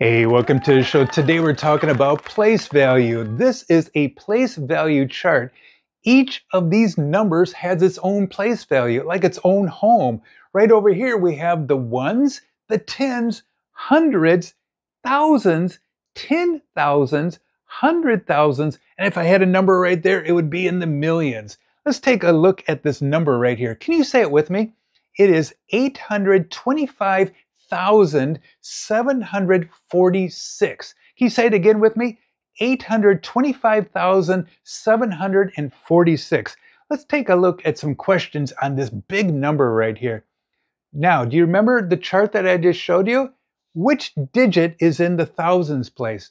Hey, welcome to the show. Today we're talking about place value. This is a place value chart. Each of these numbers has its own place value, like its own home. Right over here, we have the ones, the tens, hundreds, thousands, ten thousands, hundred thousands, and if I had a number right there, it would be in the millions. Let's take a look at this number right here. Can you say it with me? It is 825,746. Can you say it again with me? 825,746. Let's take a look at some questions on this big number right here. Now, do you remember the chart that I just showed you? Which digit is in the thousands place?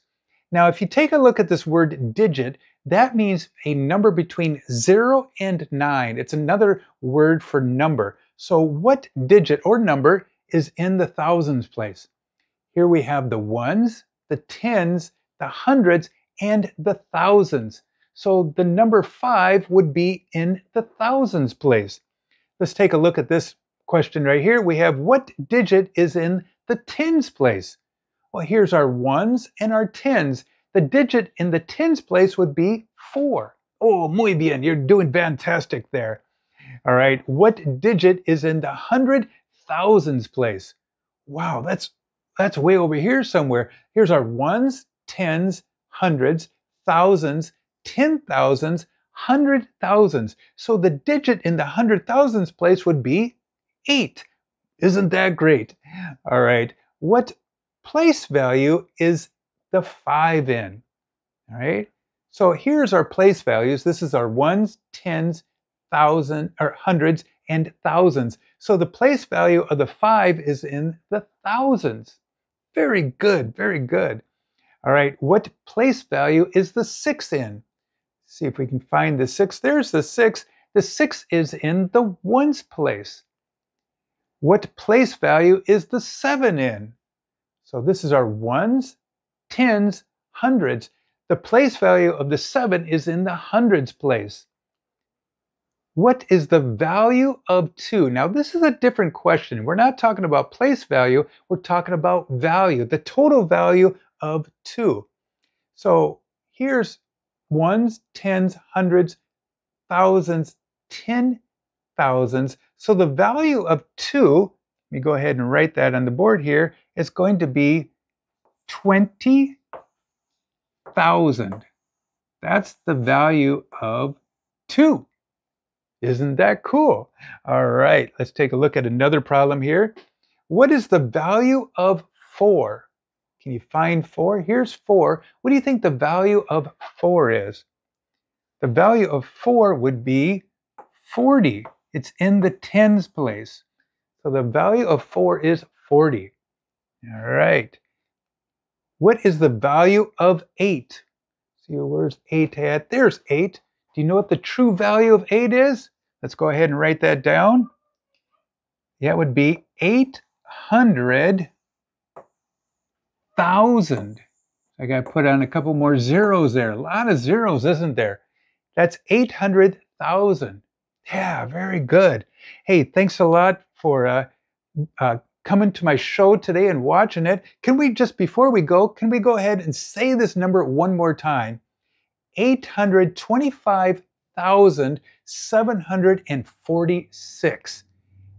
Now, if you take a look at this word digit, that means a number between 0 and 9. It's another word for number. So what digit or number is in the thousands place? Here we have the ones, the tens, the hundreds, and the thousands. So the number 5 would be in the thousands place. Let's take a look at this question right here. We have what digit is in the tens place? Well, here's our ones and our tens. The digit in the tens place would be 4. Oh, muy bien. You're doing fantastic there. All right. What digit is in the hundred thousands place? Wow, that's that's way over here somewhere. Here's our ones, tens, hundreds, thousands, ten thousands, hundred thousands. So the digit in the hundred thousands place would be 8. Isn't that great? All right. What place value is the 5 in? All right. So here's our place values. This is our ones, tens, thousand, or hundreds, and thousands. So the place value of the 5 is in the thousands. Very good, very good. All right, what place value is the 6 in? See if we can find the 6. There's the 6. The 6 is in the ones place. What place value is the 7 in? So this is our ones, tens, hundreds. The place value of the 7 is in the hundreds place. What is the value of 2? Now, this is a different question. We're not talking about place value, we're talking about value, the total value of 2. So here's ones, tens, hundreds, thousands, ten thousands. So the value of 2, let me go ahead and write that on the board here, is going to be 20,000. That's the value of 2. Isn't that cool? All right, let's take a look at another problem here. What is the value of 4? Can you find 4? Here's 4. What do you think the value of 4 is? The value of 4 would be 40. It's in the tens place. So the value of 4 is 40. All right. What is the value of 8? See, where's 8 at? There's 8. Do you know what the true value of 8 is? Let's go ahead and write that down. That would be 800,000. I got to put on a couple more zeros there. A lot of zeros, isn't there? That's 800,000. Yeah, very good. Hey, thanks a lot for uh, uh, coming to my show today and watching it. Can we just, before we go, can we go ahead and say this number one more time? 825,746.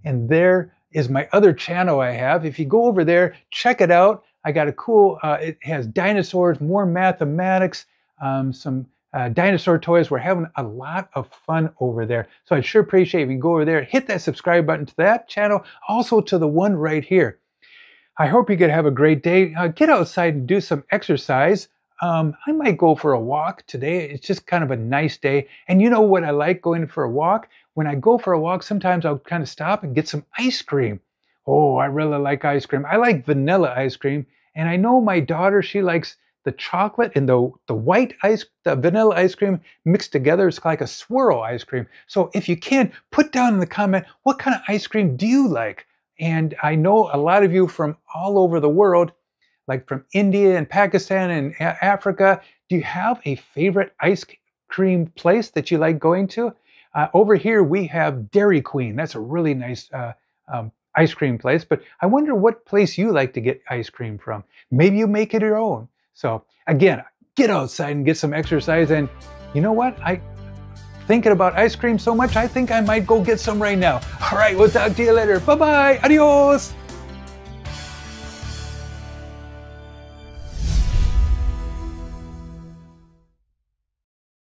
And there is my other channel I have. If you go over there, check it out. I got a cool, uh, it has dinosaurs, more mathematics, um, some uh, dinosaur toys. We're having a lot of fun over there. So I'd sure appreciate if you go over there, hit that subscribe button to that channel, also to the one right here. I hope you could have a great day. Uh, get outside and do some exercise. Um, I might go for a walk today. It's just kind of a nice day. And you know what I like going for a walk? When I go for a walk, sometimes I'll kind of stop and get some ice cream. Oh, I really like ice cream. I like vanilla ice cream. And I know my daughter, she likes the chocolate and the, the white ice, the vanilla ice cream mixed together It's like a swirl ice cream. So if you can, put down in the comment, what kind of ice cream do you like? And I know a lot of you from all over the world, like from India and Pakistan and Africa, do you have a favorite ice cream place that you like going to? Uh, over here, we have Dairy Queen. That's a really nice uh, um, ice cream place, but I wonder what place you like to get ice cream from. Maybe you make it your own. So again, get outside and get some exercise. And you know what? I thinking about ice cream so much, I think I might go get some right now. All right, we'll talk to you later. Bye bye. Adios.